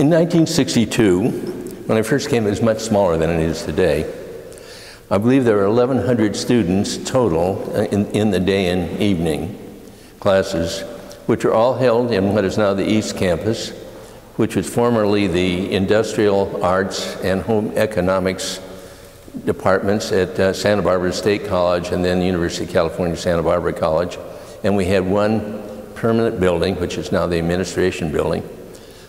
In 1962, when I first came, it was much smaller than it is today. I believe there were 1,100 students total uh, in, in the day and evening classes, which are all held in what is now the East Campus, which was formerly the Industrial Arts and Home Economics departments at uh, Santa Barbara State College and then University of California, Santa Barbara College. And we had one permanent building, which is now the administration building,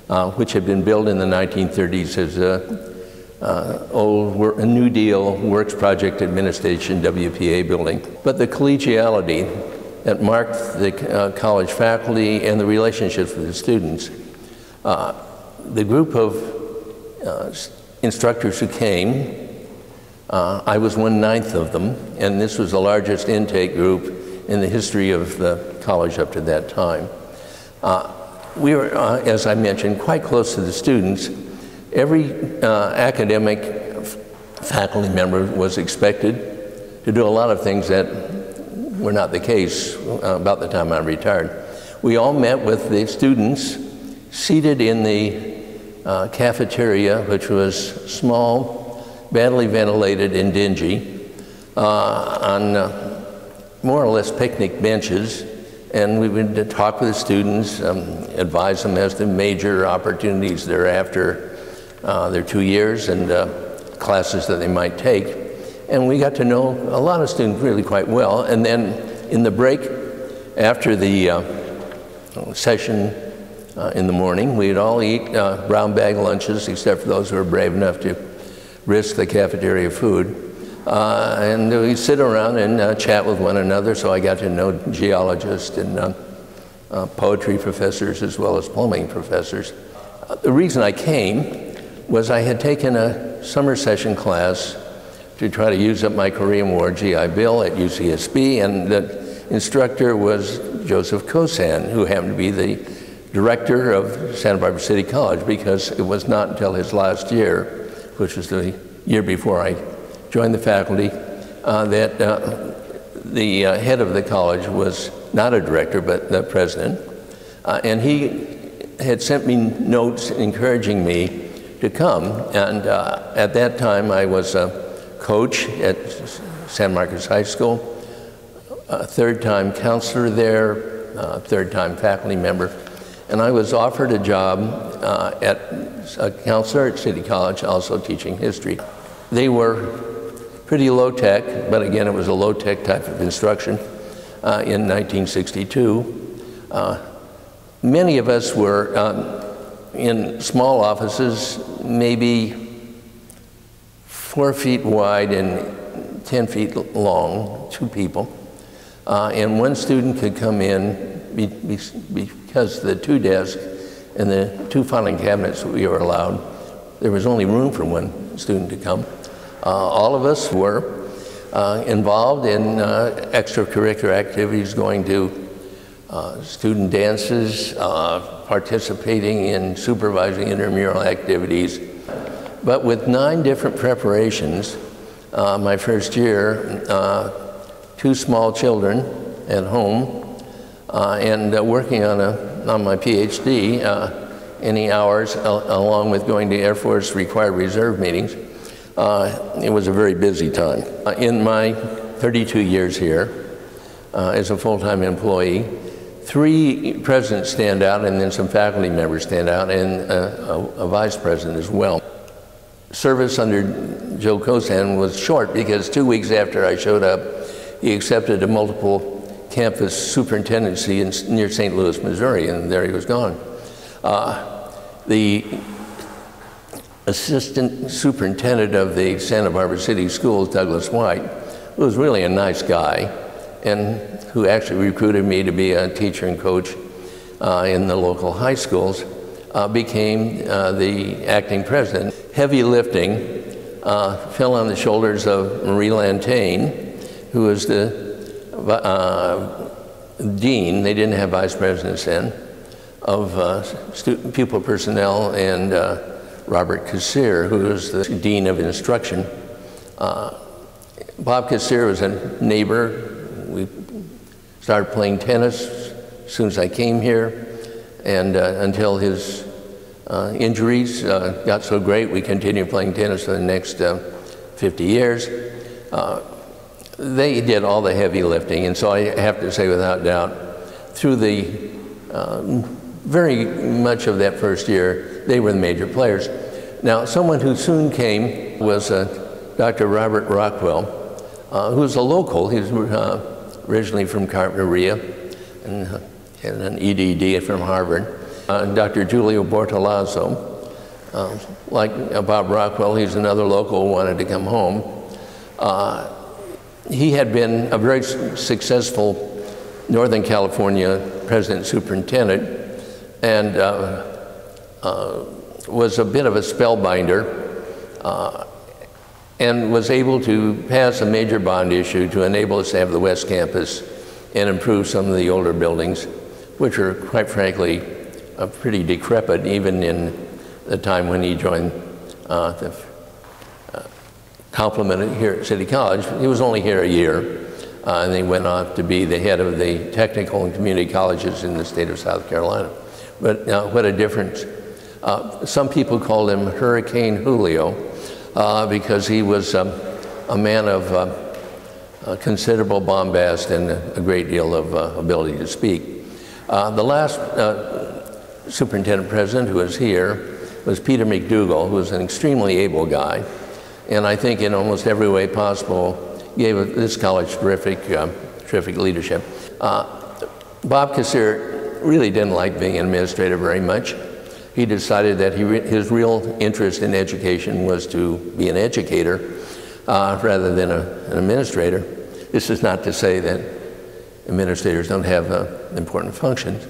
uh, which had been built in the 1930s as a uh, old a New Deal Works Project Administration WPA building. But the collegiality that marked the uh, college faculty and the relationships with the students, the group of instructors who came, uh, I was one ninth of them, and this was the largest intake group in the history of the college up to that time. Uh, we were, as I mentioned, quite close to the students Every uh, academic faculty member was expected to do a lot of things that were not the case uh, about the time I retired. We all met with the students seated in the uh, cafeteria, which was small, badly ventilated, and dingy, uh, on uh, more or less picnic benches. And we would talk with the students, um, advise them as to major opportunities thereafter uh, their two years and uh, classes that they might take. And we got to know a lot of students really quite well. And then in the break, after the uh, session uh, in the morning, we'd all eat uh, brown bag lunches, except for those who were brave enough to risk the cafeteria food. Uh, and we'd sit around and uh, chat with one another, so I got to know geologists and um, uh, poetry professors as well as plumbing professors. Uh, the reason I came was I had taken a summer session class to try to use up my Korean War GI Bill at UCSB, and the instructor was Joseph Cosand, who happened to be the director of Santa Barbara City College because it was not until his last year, which was the year before I joined the faculty, uh, that uh, the uh, head of the college was not a director but the president. And he had sent me notes encouraging me to come. And at that time, I was a coach at San Marcos High School, a third time counselor there, a third time faculty member. And I was offered a job uh, at a counselor at City College, also teaching history. They were pretty low tech, but again, it was a low tech type of instruction uh, in 1962. Uh, many of us were um, in small offices, maybe four feet wide and 10 feet long, two people. Uh, and one student could come in be, be, because the two desks and the two filing cabinets we were allowed, there was only room for one student to come. Uh, all of us were uh, involved in uh, extracurricular activities, going to student dances, participating in supervising intramural activities. But with nine different preparations, uh, my first year, uh, two small children at home, uh, and working on, a, on my PhD, any hours, along with going to Air Force required reserve meetings, Uh, it was a very busy time. Uh, in my 32 years here, uh, as a full-time employee, three presidents stand out, and then some faculty members stand out, and a, a, vice president as well. Service under Joe Cosand was short because two weeks after I showed up, he accepted a multiple campus superintendency in, near St. Louis, Missouri, and there he was gone. Uh, the assistant superintendent of the Santa Barbara City Schools, Douglas White, who was really a nice guy, and who actually recruited me to be a teacher and coach uh, in the local high schools, uh, became uh, the acting president. Heavy lifting uh, fell on the shoulders of Marie Lantain, who was the uh, dean, they didn't have vice presidents then, of uh, student, pupil personnel, and Robert Kassir, who was the dean of instruction. Bob Kassir was a neighbor we started playing tennis as soon as I came here, and uh, until his Uh, injuries uh, got so great we continued playing tennis for the next uh, 50 years. Uh, they did all the heavy lifting, and so I have to say without doubt, through the um, very much of that first year, they were the major players. Now, someone who soon came was uh, Dr. Robert Rockwell, uh, who was a local. He was originally from Carpinteria and had an EDD from Harvard uh, Dr. Julio Bortolazzo. Uh, like Bob Rockwell, he's another local who wanted to come home. Uh, he had been a very successful Northern California president superintendent and uh, uh, was a bit of a spellbinder uh, and was able to pass a major bond issue to enable us to have the West Campus and improve some of the older buildings, which are, quite frankly, uh, pretty decrepit even in the time when he joined uh, the uh, complement here at City College. He was only here a year, uh, and he went on to be the head of the technical and community colleges in the state of South Carolina. But uh, what a difference. Uh, some people called him Hurricane Julio because he was um, a man of considerable bombast and a great deal of ability to speak. the last superintendent president who was here was Peter MacDougall, who was an extremely able guy, and I think in almost every way possible gave this college terrific, uh, terrific leadership. Uh, Bob Kassir really didn't like being an administrator very much. He decided that he re his real interest in education was to be an educator uh, rather than a, an administrator. This is not to say that administrators don't have uh, important functions.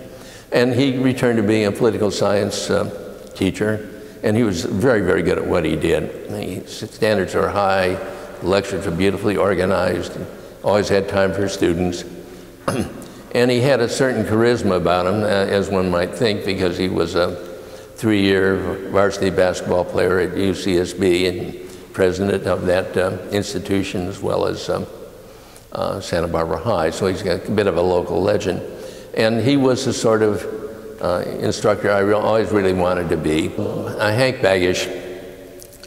And he returned to being a political science uh, teacher, and he was very, very good at what he did. His standards are high, lectures are beautifully organized, always had time for students. and he had a certain charisma about him, uh, as one might think, because he was a three-year varsity basketball player at UCSB and president of that uh, institution as well as um, uh, Santa Barbara High. So he's got a bit of a local legend. And he was the sort of uh, instructor I re always really wanted to be. Uh, Hank Bagish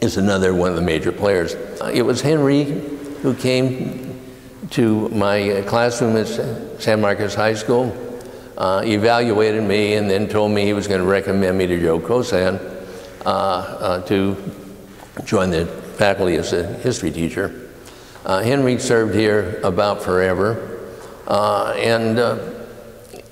is another one of the major players. Uh, it was Henry who came to my classroom at San Marcos High School, uh, evaluated me, and then told me he was going to recommend me to Joe Cosand uh, uh, to join the faculty as a history teacher. Henry served here about forever, and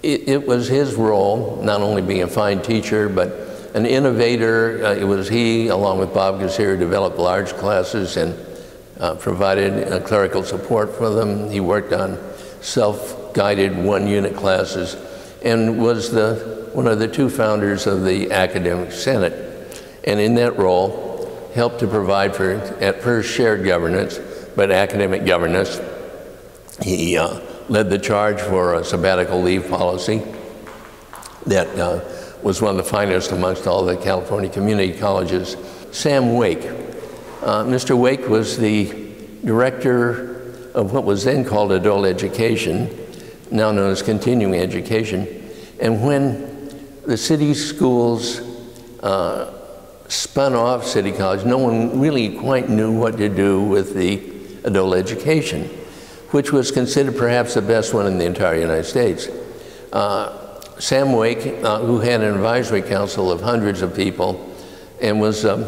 it, it, was his role, not only being a fine teacher, but an innovator. Uh, it was he, along with Bob Kassir, developed large classes and uh, provided uh, clerical support for them. He worked on self-guided one-unit classes and was the, one of the two founders of the Academic Senate. And in that role, helped to provide for, at first, shared governance, but academic governance. He uh, led the charge for a sabbatical leave policy that uh, was one of the finest amongst all the California community colleges. Sam Wake. Uh, Mr. Wake was the director of what was then called adult education, now known as continuing education. And when the city schools uh, spun off City College, no one really quite knew what to do with the adult education which was considered perhaps the best one in the entire United States. Uh, Sam Wake, uh, who had an advisory council of hundreds of people and was um,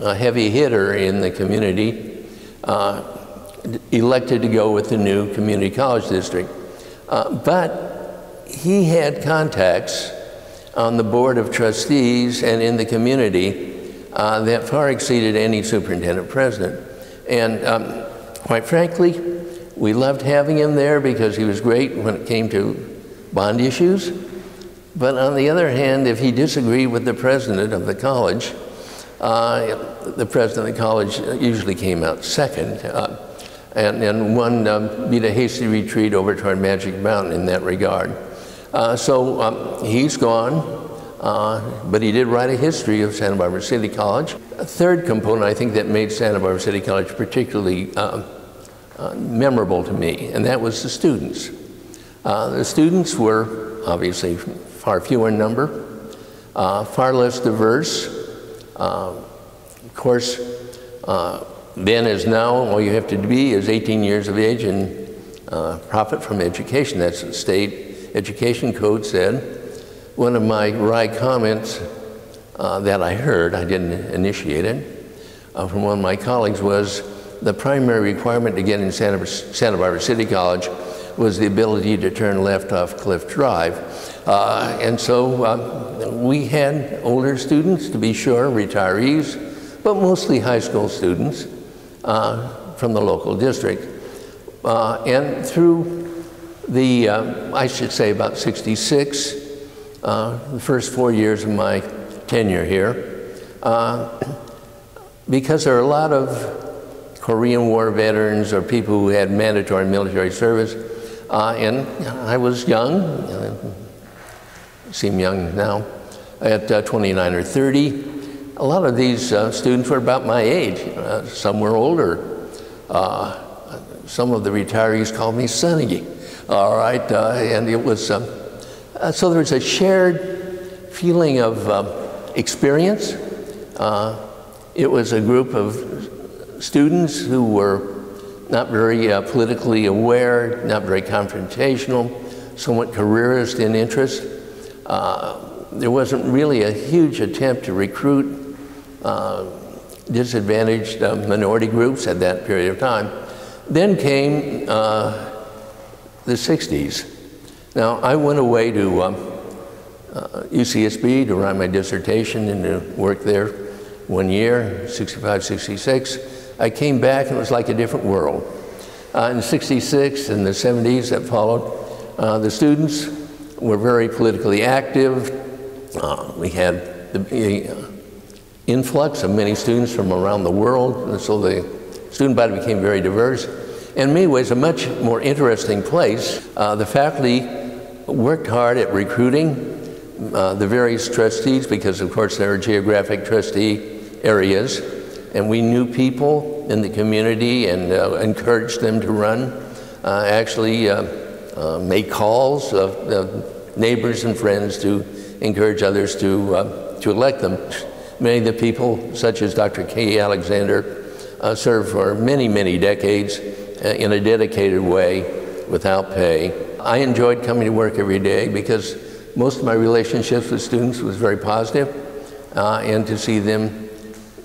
a heavy hitter in the community, uh, elected to go with the new community college district. Uh, but he had contacts on the board of trustees and in the community uh, that far exceeded any superintendent president. And um, quite frankly, we loved having him there because he was great when it came to bond issues. But on the other hand, if he disagreed with the president of the college, uh, the president of the college usually came out second. Uh, and, and one um, beat a hasty retreat over toward Magic Mountain in that regard. Uh, so um, he's gone, uh, but he did write a history of Santa Barbara City College. A third component, I think, that made Santa Barbara City College particularly uh, uh, memorable to me, and that was the students. The students were obviously far fewer in number, far less diverse. Uh, of course, uh, then as now, all you have to be is 18 years of age and uh, profit from education. That's what state education code said. One of my wry comments uh, that I heard, I didn't initiate it, uh, from one of my colleagues was the primary requirement to get in Santa, Santa Barbara City College was the ability to turn left off Cliff Drive. Uh, and so uh, we had older students, to be sure, retirees, but mostly high school students uh, from the local district. Uh, and through the, uh, I should say about 66, uh, the first four years of my tenure here, because there are a lot of Korean War veterans or people who had mandatory military service. Uh, and I was young, uh, seem young now, at uh, 29 or 30. A lot of these uh, students were about my age. Uh, some were older. Uh, some of the retirees called me Sonny. All right, and it was so there was a shared feeling of experience. it was a group of students who were not very uh, politically aware, not very confrontational, somewhat careerist in interest. Uh, there wasn't really a huge attempt to recruit uh, disadvantaged uh, minority groups at that period of time. Then came uh, the 60s. Now, I went away to UCSB uh, to write my dissertation and to work there one year, 65, 66. I came back and it was like a different world. Uh, in 66 and the 70s that followed, uh, the students were very politically active. Uh, we had the uh, influx of many students from around the world, and so the student body became very diverse. In many ways, a much more interesting place. Uh, the faculty worked hard at recruiting uh, the various trustees because, of course, there are geographic trustee areas and we knew people in the community and uh, encouraged them to run. Uh, actually, uh, uh made calls of neighbors and friends to encourage others to, uh, to elect them. Many of the people, such as Dr. K. Alexander, uh, served for many, many decades in a dedicated way without pay. I enjoyed coming to work every day because most of my relationships with students was very positive, and to see them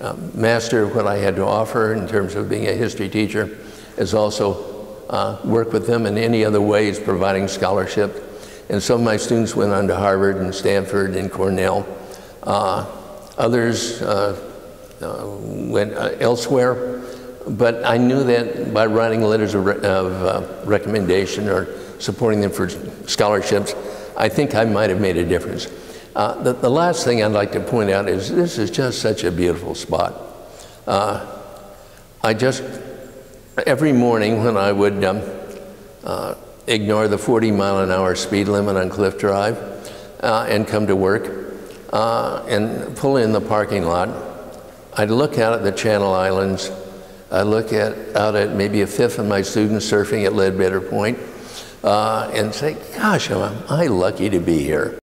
uh, master of what I had to offer in terms of being a history teacher, is also uh, work with them in any other ways, providing scholarship. And some of my students went on to Harvard and Stanford and Cornell. Uh, others uh, uh, went uh, elsewhere. But I knew that by writing letters of, re of recommendation or supporting them for scholarships, I think I might have made a difference. Uh, the, the, last thing I'd like to point out is this is just such a beautiful spot. Uh, I just, every morning when I would um, uh, ignore the 40 mile an hour speed limit on Cliff Drive uh, and come to work uh, and pull in the parking lot, I'd look out at the Channel Islands. I'd look at, out at maybe a fifth of my students surfing at Leadbetter Point, and say, gosh, am I lucky to be here.